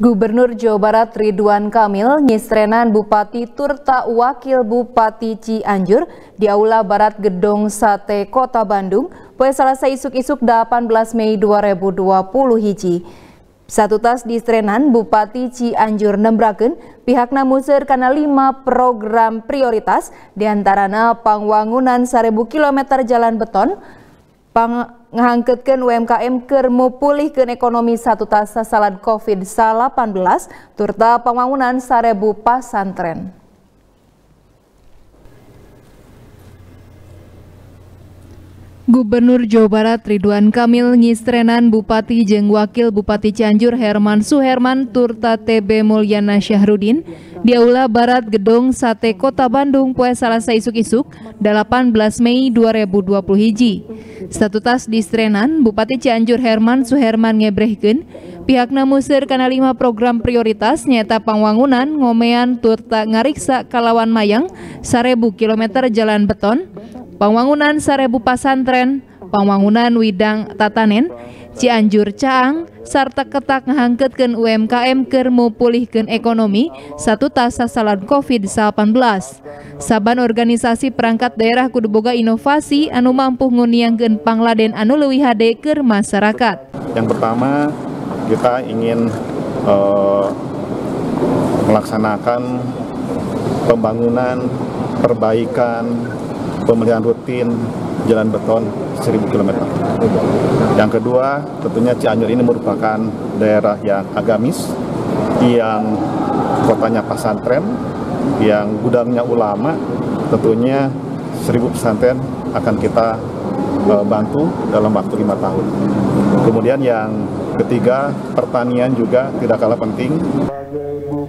Gubernur Jawa Barat Ridwan Kamil nyisrenan Bupati Turta Wakil Bupati Cianjur di Aula Barat Gedong Sate Kota Bandung poe Selasa isuk-isuk 18 Mei 2020 hiji. Satu tas di Srenan Bupati Cianjur nembraken pihakna musir karena lima program prioritas di antaranya pangwangunan 1000 km jalan beton, ngangketkan UMKM ke pulihkan ekonomi satu tas sasalan COVID-19 turta pembangunan sarebu pasantren. Gubernur Jawa Barat Ridwan Kamil ngisrenan Bupati Jeng Wakil Bupati Cianjur Herman Suherman Turta TB Mulyana Syahrudin di Aula Barat Gedung Sate Kota Bandung poe Salasa isuk-isuk 18 Mei 2020 hiji. Statutas di Srenan Bupati Cianjur Herman Suherman ngebrehkeun pihakna musir kana lima program prioritas nyata pangwangunan ngomean turta ngariksa kalawan mayang sarebu kilometer jalan beton Pembangunan Sarebu Pasantren, pembangunan Widang Tatanen, Cianjur Caang, serta ketak ngehangketkan UMKM kermu pulihkan ekonomi satu tas sasalan COVID-19. Saban organisasi perangkat daerah kudu boga inovasi anu mampu nguniangkeun pangladen anu leuwih hade ke masyarakat. Yang pertama kita ingin uh, melaksanakan pembangunan, perbaikan, pemeliharaan rutin jalan beton 1000 km. Yang kedua, tentunya Cianjur ini merupakan daerah yang agamis, yang kotanya pesantren, yang gudangnya ulama, tentunya 1000 pesantren akan kita uh, bantu dalam waktu lima tahun. Kemudian yang ketiga, pertanian juga tidak kalah penting.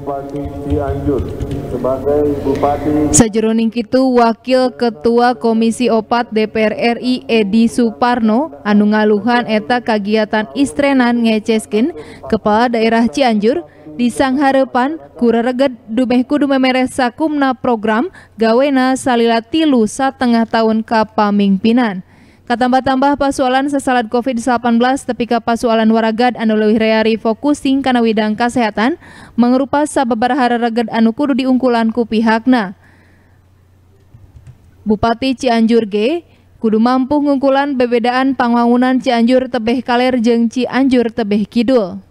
Bupati Cianjur sebagai Bupati kitu Wakil Ketua Komisi Opat DPR RI Edi Suparno anu ngaluhan eta kagiatan istrenan ngeceskin Kepala Daerah Cianjur di sang harapan kurareged dumeh kudu memeres sakumna program gawena salila tilu satengah tahun kapamingpinan. Katambah-tambah pasoalan sesalat COVID-19 tepi ka pasoalan waragad anu leuwih reari fokusing kana widang kesehatan mangrupa sababaraha reged anu kudu diungkulan ku pihakna. Bupati Cianjur G kudu mampu ngungkulan bebedaan pangwangunan Cianjur tebeh kaler jeung Cianjur tebeh kidul.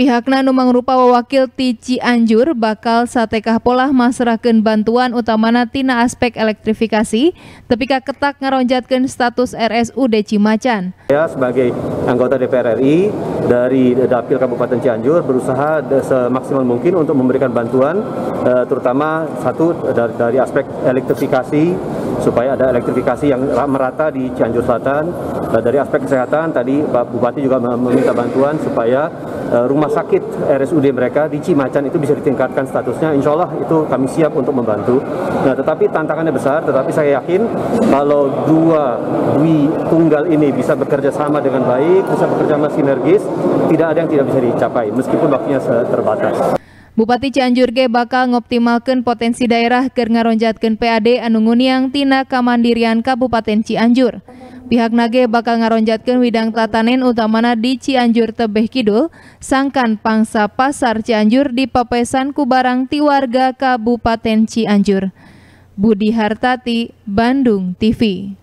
Pihakna nu mangrupa wawakil ti Cianjur bakal satekah pola masrahkeun bantuan utamana tina aspek elektrifikasi tapi ka ketak ngaronjatkeun status RSUD Cimacan. Saya sebagai anggota DPR RI dari Dapil Kabupaten Cianjur berusaha semaksimal mungkin untuk memberikan bantuan eh, terutama satu dari, dari aspek elektrifikasi supaya ada elektrifikasi yang merata di Cianjur Selatan. Dari aspek kesehatan tadi Pak Bupati juga meminta bantuan supaya Eh, rumah sakit RSUD mereka di Cimacan itu bisa ditingkatkan statusnya. Insya Allah itu kami siap untuk membantu. Nah, tetapi tantangannya besar. Tetapi saya yakin kalau dua dwi tunggal ini bisa bekerja sama dengan baik, bisa bekerja sama sinergis, tidak ada yang tidak bisa dicapai meskipun waktunya terbatas. Bupati Cianjur ge bakal ngoptimalkan potensi daerah keur ngaronjatkeun PAD anu nguniang tina kamandirian Kabupaten Cianjur. Pihak nage bakal ngaronjatkan widang tatanen utamana di Cianjur Tebeh Kidul, sangkan pangsa pasar Cianjur di papesan ku barang ti warga Kabupaten Cianjur. Budi Hartati, Bandung TV.